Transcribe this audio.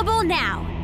available now.